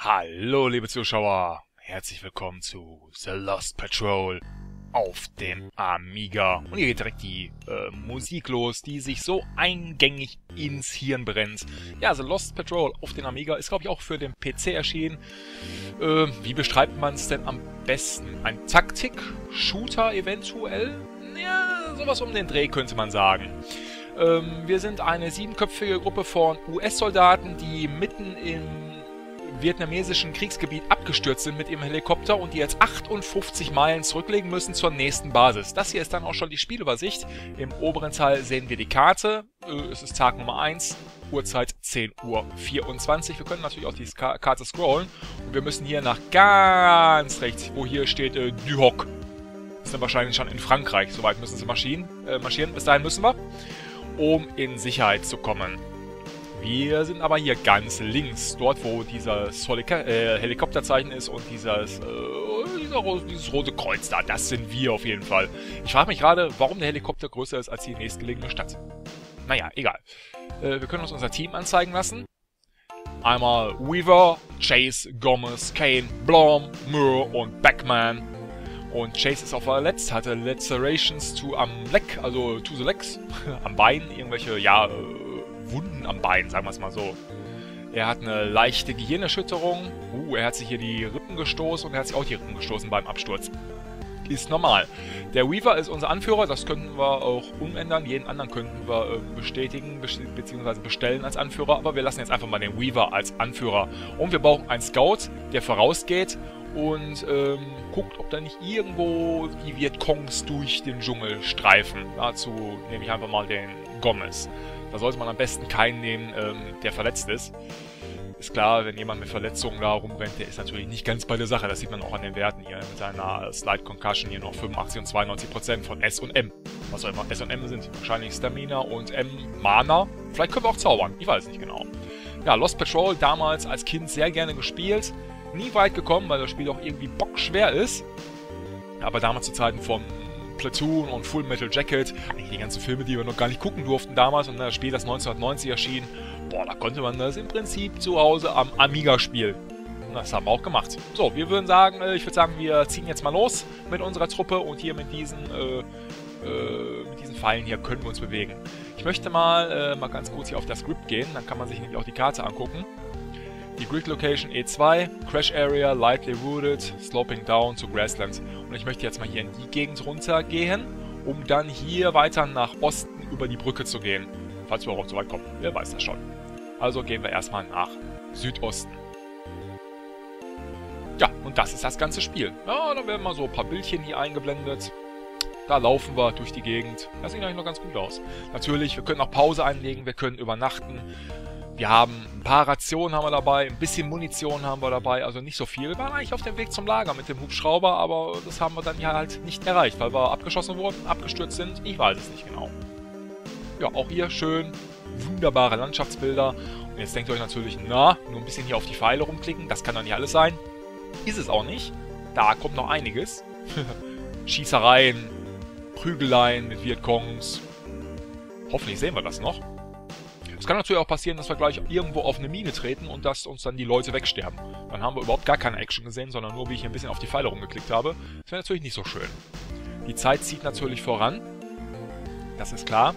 Hallo, liebe Zuschauer. Herzlich willkommen zu The Lost Patrol auf dem Amiga. Und hier geht direkt die äh, Musik los, die sich so eingängig ins Hirn brennt. Ja, The Lost Patrol auf den Amiga ist, glaube ich, auch für den PC erschienen. Äh, wie beschreibt man es denn am besten? Ein Taktik-Shooter eventuell? Ja, sowas um den Dreh könnte man sagen. Ähm, wir sind eine siebenköpfige Gruppe von US-Soldaten, die mitten im vietnamesischen Kriegsgebiet abgestürzt sind mit ihrem Helikopter und die jetzt 58 Meilen zurücklegen müssen zur nächsten Basis. Das hier ist dann auch schon die Spielübersicht. Im oberen Teil sehen wir die Karte. Äh, es ist Tag Nummer 1, Uhrzeit 10.24 Uhr. Wir können natürlich auch die Karte scrollen und wir müssen hier nach ganz rechts, wo hier steht äh, Duhoc. Das ist dann wahrscheinlich schon in Frankreich. Soweit müssen sie marschieren. Äh, marschieren. Bis dahin müssen wir, um in Sicherheit zu kommen. Wir sind aber hier ganz links, dort wo Holika äh, Helikopterzeichen ist und dieses, äh, dieser, dieses rote Kreuz da. Das sind wir auf jeden Fall. Ich frage mich gerade, warum der Helikopter größer ist als die nächstgelegene Stadt. Naja, egal. Äh, wir können uns unser Team anzeigen lassen. Einmal Weaver, Chase, Gomez, Kane, Blom, Moore und Backman. Und Chase ist auch verletzt, hatte Lacerations to am Leg, also to the legs, am Bein, irgendwelche, ja, äh, Wunden am Bein, sagen wir es mal so. Er hat eine leichte Gehirnerschütterung. Uh, er hat sich hier die Rippen gestoßen und er hat sich auch die Rippen gestoßen beim Absturz. Ist normal. Der Weaver ist unser Anführer, das könnten wir auch umändern. Jeden anderen könnten wir äh, bestätigen bzw. bestellen als Anführer, aber wir lassen jetzt einfach mal den Weaver als Anführer. Und wir brauchen einen Scout, der vorausgeht und ähm, guckt, ob da nicht irgendwo die Vietcongs durch den Dschungel streifen. Dazu nehme ich einfach mal den Gomez. Da sollte man am besten keinen nehmen, ähm, der verletzt ist. Ist klar, wenn jemand mit Verletzungen da rumrennt, der ist natürlich nicht ganz bei der Sache. Das sieht man auch an den Werten hier. Mit seiner Slide Concussion hier noch 85 und 92 Prozent von S und M. Was auch immer S und M sind. Wahrscheinlich Stamina und M Mana. Vielleicht können wir auch zaubern. Ich weiß nicht genau. Ja, Lost Patrol damals als Kind sehr gerne gespielt. Nie weit gekommen, weil das Spiel auch irgendwie bockschwer ist. Aber damals zu Zeiten von Platoon und Full Metal Jacket, eigentlich die ganzen Filme, die wir noch gar nicht gucken durften damals und das Spiel, das 1990 erschien, boah, da konnte man das im Prinzip zu Hause am Amiga spielen. Das haben wir auch gemacht. So, wir würden sagen, äh, ich würde sagen, wir ziehen jetzt mal los mit unserer Truppe und hier mit diesen, äh, äh, mit diesen Pfeilen hier können wir uns bewegen. Ich möchte mal, äh, mal ganz kurz hier auf das Script gehen, dann kann man sich nämlich auch die Karte angucken. Die Grid Location E2, Crash Area, Lightly Wooded, Sloping Down zu Grasslands. Und ich möchte jetzt mal hier in die Gegend runtergehen, um dann hier weiter nach Osten über die Brücke zu gehen. Falls wir überhaupt so weit kommen. Wer weiß das schon. Also gehen wir erstmal nach Südosten. Ja, und das ist das ganze Spiel. Ja, da werden mal so ein paar Bildchen hier eingeblendet. Da laufen wir durch die Gegend. Das sieht eigentlich noch ganz gut aus. Natürlich, wir können auch Pause einlegen, wir können übernachten. Wir haben ein paar Rationen haben wir dabei, ein bisschen Munition haben wir dabei, also nicht so viel. Wir waren eigentlich auf dem Weg zum Lager mit dem Hubschrauber, aber das haben wir dann ja halt nicht erreicht, weil wir abgeschossen wurden, abgestürzt sind. Ich weiß es nicht genau. Ja, auch hier schön wunderbare Landschaftsbilder. Und jetzt denkt ihr euch natürlich, na, nur ein bisschen hier auf die Pfeile rumklicken, das kann doch nicht alles sein. Ist es auch nicht. Da kommt noch einiges. Schießereien, Prügeleien mit Vietcongs. Hoffentlich sehen wir das noch. Es kann natürlich auch passieren, dass wir gleich irgendwo auf eine Mine treten und dass uns dann die Leute wegsterben. Dann haben wir überhaupt gar keine Action gesehen, sondern nur, wie ich ein bisschen auf die Pfeile rumgeklickt habe. Das wäre natürlich nicht so schön. Die Zeit zieht natürlich voran. Das ist klar.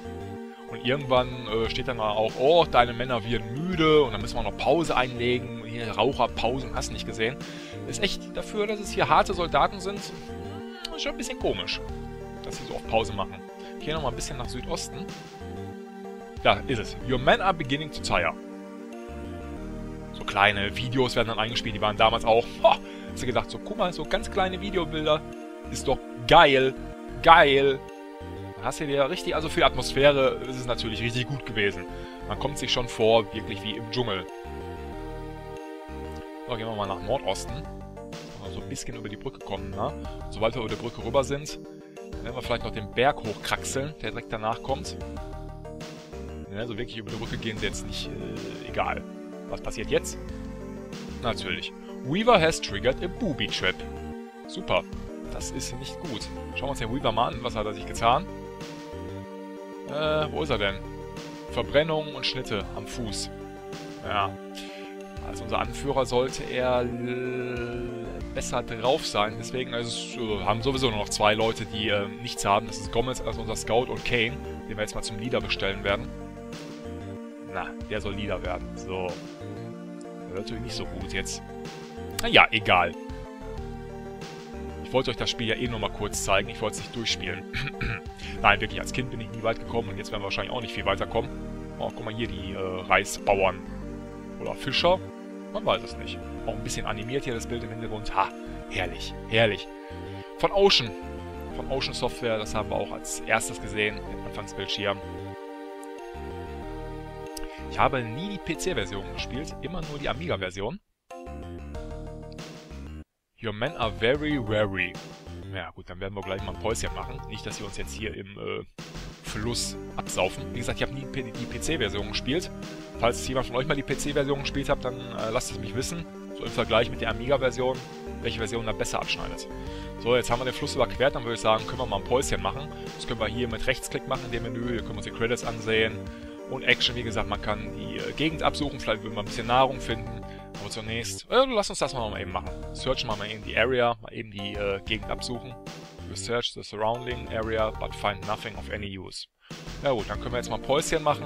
Und irgendwann äh, steht dann auch, oh, deine Männer werden müde und dann müssen wir noch Pause einlegen. Hier Raucherpausen, hast nicht gesehen. Ist echt dafür, dass es hier harte Soldaten sind, schon ein bisschen komisch, dass sie so oft Pause machen. Gehe nochmal ein bisschen nach Südosten. Da ist es. Your men are beginning to tire. So kleine Videos werden dann eingespielt, die waren damals auch. Ho, hast du gedacht, so guck mal, so ganz kleine Videobilder. Ist doch geil. Geil. Dann hast du dir richtig, also für Atmosphäre ist es natürlich richtig gut gewesen. Man kommt sich schon vor, wirklich wie im Dschungel. So, gehen wir mal nach Nordosten. So ein bisschen über die Brücke kommen, ne? Sobald wir über die Brücke rüber sind, werden wir vielleicht noch den Berg hochkraxeln, der direkt danach kommt. Also wirklich über die Brücke gehen sie jetzt nicht äh, egal. Was passiert jetzt? Natürlich. Weaver has triggered a booby trap. Super. Das ist nicht gut. Schauen wir uns den Weaver mal an. Was hat er sich getan? Äh, wo ist er denn? Verbrennungen und Schnitte am Fuß. Ja. Als unser Anführer sollte er besser drauf sein. Deswegen also, äh, haben sowieso nur noch zwei Leute, die äh, nichts haben. Das ist Gomez, also unser Scout, und Kane, den wir jetzt mal zum Leader bestellen werden. Na, der soll Leader werden. So. Das natürlich nicht so gut jetzt. Naja, egal. Ich wollte euch das Spiel ja eh nur mal kurz zeigen. Ich wollte es nicht durchspielen. Nein, wirklich, als Kind bin ich nie weit gekommen und jetzt werden wir wahrscheinlich auch nicht viel weiterkommen. Oh, guck mal hier, die äh, Reisbauern. Oder Fischer. Man weiß es nicht. Auch ein bisschen animiert hier das Bild im Hintergrund. Ha, herrlich, herrlich. Von Ocean. Von Ocean Software, das haben wir auch als erstes gesehen, im Anfangsbildschirm. Ich habe nie die PC-Version gespielt, immer nur die Amiga-Version. Your men are very wary. Ja gut, dann werden wir gleich mal ein Päuschen machen. Nicht, dass sie uns jetzt hier im äh, Fluss absaufen. Wie gesagt, ich habe nie die PC-Version gespielt. Falls jemand von euch mal die PC-Version gespielt hat, dann äh, lasst es mich wissen. So im Vergleich mit der Amiga-Version, welche Version da besser abschneidet. So, jetzt haben wir den Fluss überquert, dann würde ich sagen, können wir mal ein Päuschen machen. Das können wir hier mit Rechtsklick machen in dem Menü, hier können wir uns die Credits ansehen. Und Action, wie gesagt, man kann die äh, Gegend absuchen, vielleicht will man ein bisschen Nahrung finden. Aber zunächst, äh, lass uns das mal eben machen. Searchen wir mal eben die Area, mal eben die äh, Gegend absuchen. Research the surrounding area, but find nothing of any use. Ja gut, dann können wir jetzt mal ein Päuschen machen.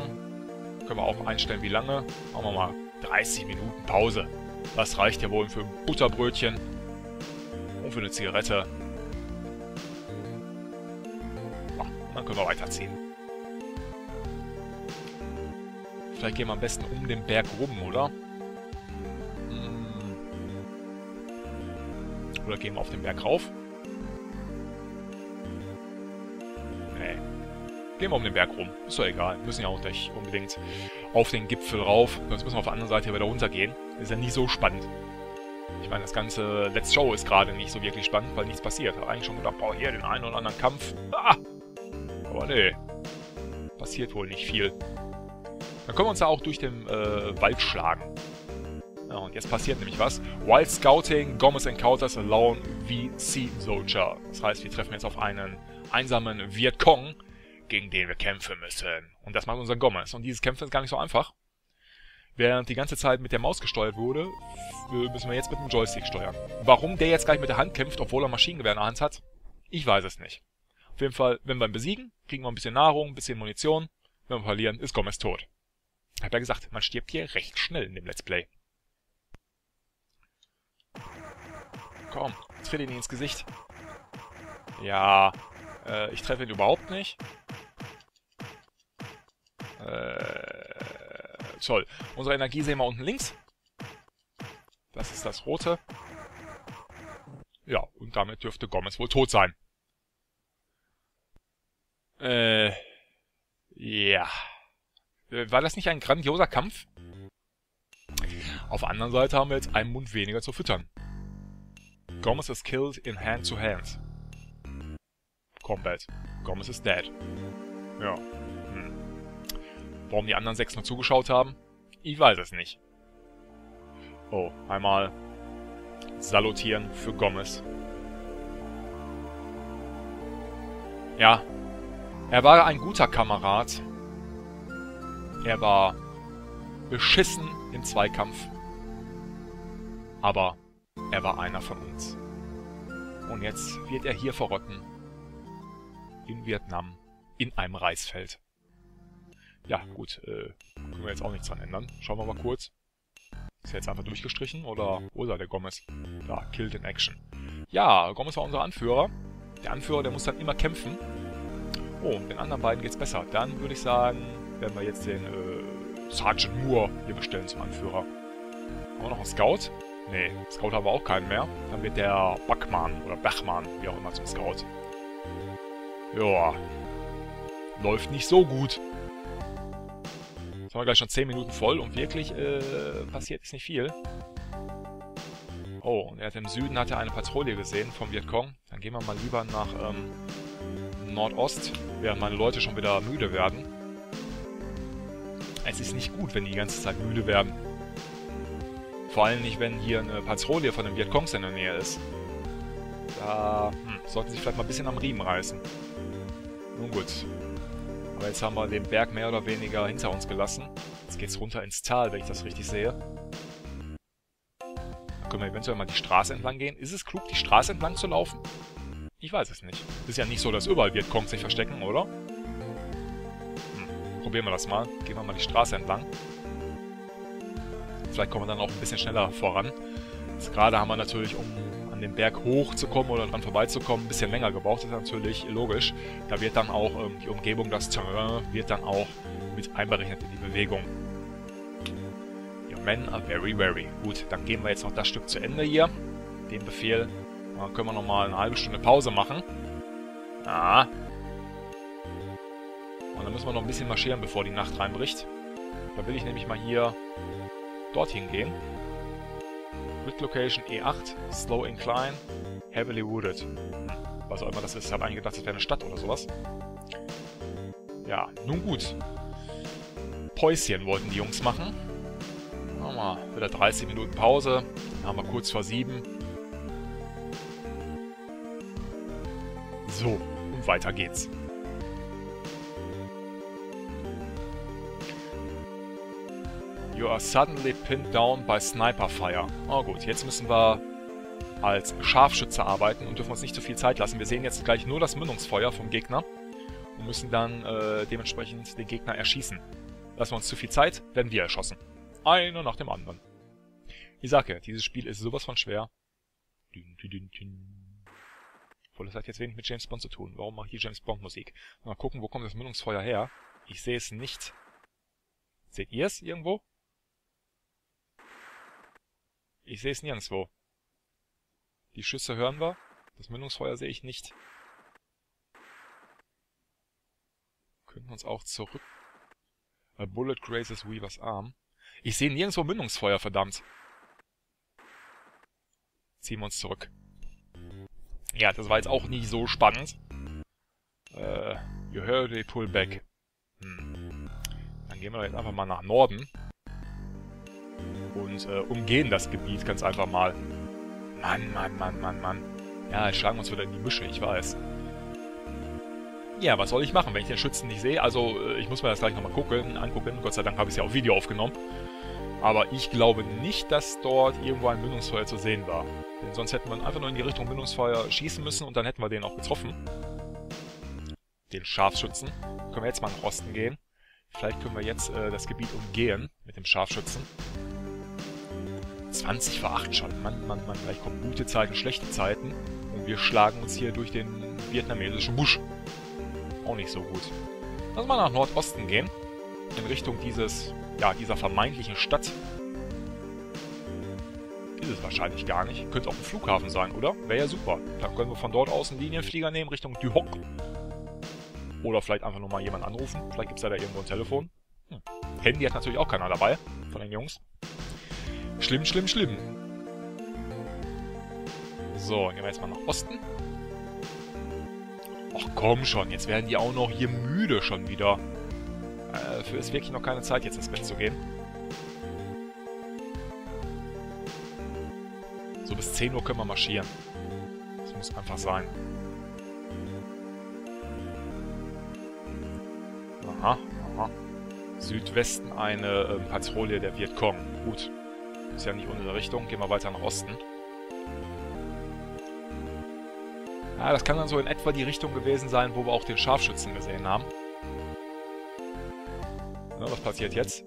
Können wir auch einstellen, wie lange. Machen wir mal 30 Minuten Pause. Das reicht ja wohl für ein Butterbrötchen und für eine Zigarette. Ja, dann können wir weiterziehen. Vielleicht gehen wir am besten um den Berg rum, oder? Hm. Oder gehen wir auf den Berg rauf? Nee. Gehen wir um den Berg rum. Ist doch egal. Wir müssen ja auch nicht unbedingt auf den Gipfel rauf. Sonst müssen wir auf der anderen Seite wieder runtergehen. ist ja nie so spannend. Ich meine, das ganze Let's Show ist gerade nicht so wirklich spannend, weil nichts passiert. Habe eigentlich schon gedacht, boah, hier den einen oder anderen Kampf. Ah! Aber nee. Passiert wohl nicht viel. Dann können wir uns ja auch durch den äh, Wald schlagen. Ja, und jetzt passiert nämlich was. While Scouting, Gomez encounters a lone VC Soldier. Das heißt, wir treffen jetzt auf einen einsamen Vietcong, gegen den wir kämpfen müssen. Und das macht unser Gomez. Und dieses Kämpfen ist gar nicht so einfach. Während die ganze Zeit mit der Maus gesteuert wurde, müssen wir jetzt mit dem Joystick steuern. Warum der jetzt gleich mit der Hand kämpft, obwohl er Maschinengewehr in der Hand hat, ich weiß es nicht. Auf jeden Fall, wenn wir ihn besiegen, kriegen wir ein bisschen Nahrung, ein bisschen Munition. Wenn wir verlieren, ist Gomez tot. Hab ja gesagt, man stirbt hier recht schnell in dem Let's Play. Komm, tritt ihn ins Gesicht. Ja, äh, ich treffe ihn überhaupt nicht. Äh, toll. Unsere Energie sehen wir unten links. Das ist das rote. Ja, und damit dürfte Gomez wohl tot sein. Äh, ja. Äh, war das nicht ein grandioser Kampf? Auf der anderen Seite haben wir jetzt einen Mund weniger zu füttern. Gomez is killed in hand to hand. Combat. Gomez is dead. Ja. Hm. Warum die anderen sechs nur zugeschaut haben? Ich weiß es nicht. Oh, einmal salutieren für Gomez. Ja, er war ein guter Kamerad, er war beschissen im Zweikampf. Aber er war einer von uns. Und jetzt wird er hier verrotten. In Vietnam. In einem Reisfeld. Ja, gut, äh, können wir jetzt auch nichts dran ändern. Schauen wir mal kurz. Ist er jetzt einfach durchgestrichen oder wo ist er, der Gomez? Da, Killed in Action. Ja, Gomez war unser Anführer. Der Anführer, der muss dann immer kämpfen. Oh, den anderen beiden geht's besser. Dann würde ich sagen, werden wir jetzt den äh, Sergeant Moore hier bestellen zum Anführer. Haben wir noch einen Scout? Nee, Scout haben wir auch keinen mehr. Dann wird der Backmann oder Bachmann, wie auch immer, zum Scout. Ja. Läuft nicht so gut. Jetzt haben wir gleich schon 10 Minuten voll und wirklich äh, passiert ist nicht viel. Oh, und er hat im Süden hat er eine Patrouille gesehen vom Vietcong. Dann gehen wir mal lieber nach ähm, Nordost, während meine Leute schon wieder müde werden. Es ist nicht gut, wenn die ganze Zeit müde werden. Vor allem nicht, wenn hier eine Patrouille von den Vietcongs in der Nähe ist. Da hm, sollten sie vielleicht mal ein bisschen am Riemen reißen. Nun gut. Aber jetzt haben wir den Berg mehr oder weniger hinter uns gelassen. Jetzt geht's runter ins Tal, wenn ich das richtig sehe. Können wir eventuell mal die Straße entlang gehen? Ist es klug, die Straße entlang zu laufen? Ich weiß es nicht. Ist ja nicht so, dass überall Vietcongs sich verstecken, oder? Probieren wir das mal. Gehen wir mal die Straße entlang. Vielleicht kommen wir dann auch ein bisschen schneller voran. Jetzt gerade haben wir natürlich, um an den Berg hochzukommen oder dran vorbeizukommen, ein bisschen länger gebraucht. Das ist natürlich logisch. Da wird dann auch ähm, die Umgebung, das Terrain, wird dann auch mit einberechnet in die Bewegung. Your men are very, very. Gut, dann gehen wir jetzt noch das Stück zu Ende hier. Den Befehl. Dann können wir nochmal eine halbe Stunde Pause machen. Ah. Und dann müssen wir noch ein bisschen marschieren, bevor die Nacht reinbricht. Da will ich nämlich mal hier dorthin gehen. Grid Location E8, Slow Incline, Heavily Wooded. Was auch immer das ist. Ich habe eigentlich gedacht, das wäre eine Stadt oder sowas. Ja, nun gut. Päuschen wollten die Jungs machen. Machen wir wieder 30 Minuten Pause. Dann haben wir kurz vor 7. So, und weiter geht's. You are suddenly pinned down by sniper fire. Oh gut, jetzt müssen wir als Scharfschütze arbeiten und dürfen uns nicht zu viel Zeit lassen. Wir sehen jetzt gleich nur das Mündungsfeuer vom Gegner und müssen dann äh, dementsprechend den Gegner erschießen. Lassen wir uns zu viel Zeit, werden wir erschossen. Einer nach dem anderen. Ich sage ja, dieses Spiel ist sowas von schwer. Dün, dün, dün, dün. Obwohl, das hat jetzt wenig mit James Bond zu tun. Warum mache ich James Bond Musik? Mal gucken, wo kommt das Mündungsfeuer her? Ich sehe es nicht. Seht ihr es irgendwo? Ich sehe es nirgendwo. Die Schüsse hören wir. Das Mündungsfeuer sehe ich nicht. Könnten uns auch zurück... A bullet grazes Weavers arm. Ich sehe nirgendwo Mündungsfeuer, verdammt. Ziehen wir uns zurück. Ja, das war jetzt auch nicht so spannend. Äh, you heard a pull back. Hm. Dann gehen wir jetzt einfach mal nach Norden und äh, umgehen das Gebiet ganz einfach mal. Mann, Mann, Mann, Mann, Mann. Ja, jetzt schlagen wir uns wieder in die Mische, ich weiß. Ja, was soll ich machen, wenn ich den Schützen nicht sehe? Also, äh, ich muss mir das gleich nochmal gucken, angucken. Gott sei Dank habe ich es ja auf Video aufgenommen. Aber ich glaube nicht, dass dort irgendwo ein Mündungsfeuer zu sehen war. Denn sonst hätten wir einfach nur in die Richtung Mündungsfeuer schießen müssen und dann hätten wir den auch getroffen. Den Scharfschützen. Können wir jetzt mal nach Osten gehen. Vielleicht können wir jetzt äh, das Gebiet umgehen mit dem Scharfschützen. 20 vor 8 schon. Mann, Mann, Mann, gleich kommen gute Zeiten, schlechte Zeiten. Und wir schlagen uns hier durch den vietnamesischen Busch. Auch nicht so gut. Lass mal nach Nordosten gehen. In Richtung dieses, ja, dieser vermeintlichen Stadt. Ist es wahrscheinlich gar nicht. Könnte auch ein Flughafen sein, oder? Wäre ja super. Dann können wir von dort aus einen Linienflieger nehmen Richtung Duhoc. Oder vielleicht einfach nur mal jemanden anrufen. Vielleicht gibt es ja da irgendwo ein Telefon. Hm. Handy hat natürlich auch keiner dabei. Von den Jungs. Schlimm, schlimm, schlimm. So, gehen wir jetzt mal nach Osten. Ach komm schon, jetzt werden die auch noch hier müde schon wieder. Äh, für ist wirklich noch keine Zeit, jetzt ins Bett zu gehen. So bis 10 Uhr können wir marschieren. Das muss einfach sein. Aha, aha. Südwesten eine äh, Patrouille der Vietcong. Gut. Ist ja nicht unsere Richtung. Gehen wir weiter nach Osten. Ja, das kann dann so in etwa die Richtung gewesen sein, wo wir auch den Scharfschützen gesehen haben. Ja, was passiert jetzt?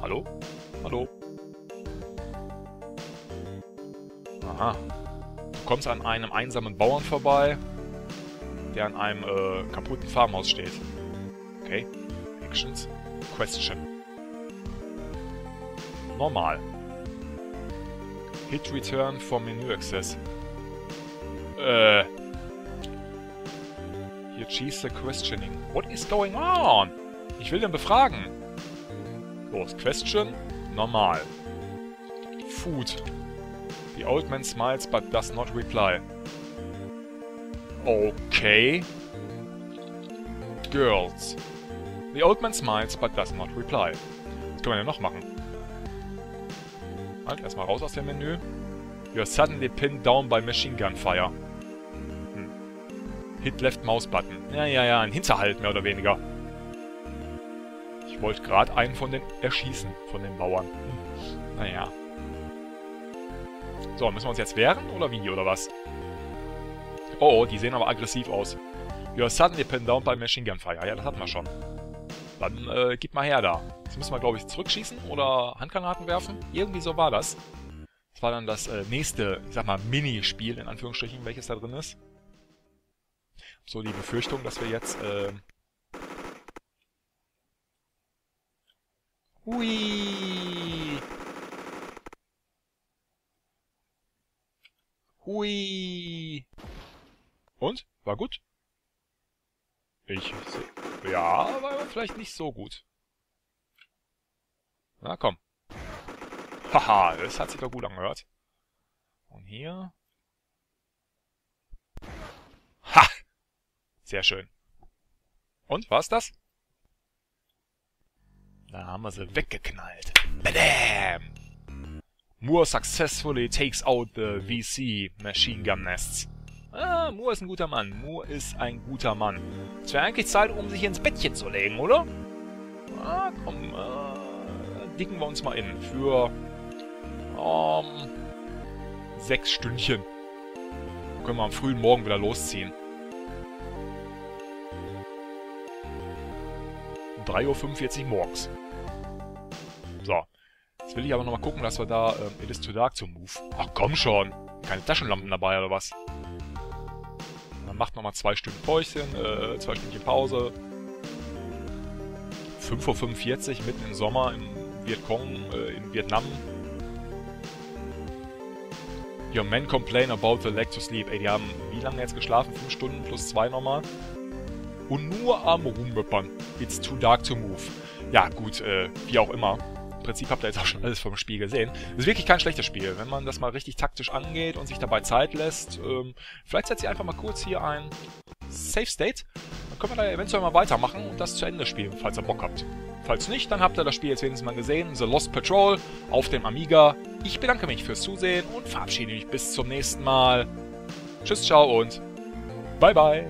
Hallo? Hallo? Aha. Du kommst an einem einsamen Bauern vorbei, der an einem äh, kaputten Farmhaus steht. Okay. Actions. Question normal. Hit Return for Menu Access. Äh. Hier cheese the questioning. What is going on? Ich will den befragen. Los, question. Normal. Food. The old man smiles but does not reply. Okay. Girls. The old man smiles but does not reply. Was können wir denn noch machen? Halt, erstmal raus aus dem Menü. You're suddenly pinned down by machine gun fire. Hm. Hit left mouse button. Ja, ja, ja, ein Hinterhalt mehr oder weniger. Ich wollte gerade einen von den erschießen, von den Bauern. Hm. Naja. So, müssen wir uns jetzt wehren oder wie, oder was? Oh, oh, die sehen aber aggressiv aus. You are suddenly pinned down by Machine Gun Fire. Ja, das hatten wir schon. Dann äh, gib mal her da. Jetzt müssen wir, glaube ich, zurückschießen oder Handgranaten werfen. Irgendwie so war das. Das war dann das äh, nächste, ich sag mal, Minispiel, in Anführungsstrichen, welches da drin ist. So die Befürchtung, dass wir jetzt... Äh, Hui! Hui! Und? War gut? Ich. Ja, war aber vielleicht nicht so gut. Na komm. Haha, das hat sich doch gut angehört. Und hier... Ha! Sehr schön. Und, war's das? Da haben wir sie weggeknallt. Badam! Moore successfully takes out the VC machine gun nests. Ah, Moore ist ein guter Mann. Moore ist ein guter Mann. Es wäre eigentlich Zeit, um sich ins Bettchen zu legen, oder? Ah, komm, äh, dicken wir uns mal in. Für, ähm, sechs Stündchen. Können wir am frühen Morgen wieder losziehen. 3.45 Uhr morgens. So. Jetzt will ich aber nochmal gucken, dass wir da ähm, It is too dark to move. Ach komm schon. Keine Taschenlampen dabei oder was? Dann macht nochmal zwei Stunden Päuschen, äh, zwei Stündchen Pause. 5.45 Uhr mitten im Sommer in Vietcong, äh, in Vietnam. Your men complain about the lack to sleep. Ey, die haben wie lange jetzt geschlafen? 5 Stunden plus 2 nochmal. Und nur am Rumwippern. It's too dark to move. Ja, gut, äh, wie auch immer. Prinzip habt ihr jetzt auch schon alles vom Spiel gesehen. Das ist wirklich kein schlechtes Spiel, wenn man das mal richtig taktisch angeht und sich dabei Zeit lässt. Ähm, vielleicht setzt ihr einfach mal kurz hier ein Safe State. Dann können wir da eventuell mal weitermachen und das zu Ende spielen, falls ihr Bock habt. Falls nicht, dann habt ihr das Spiel jetzt wenigstens mal gesehen. The Lost Patrol auf dem Amiga. Ich bedanke mich fürs Zusehen und verabschiede mich bis zum nächsten Mal. Tschüss, ciao und bye bye.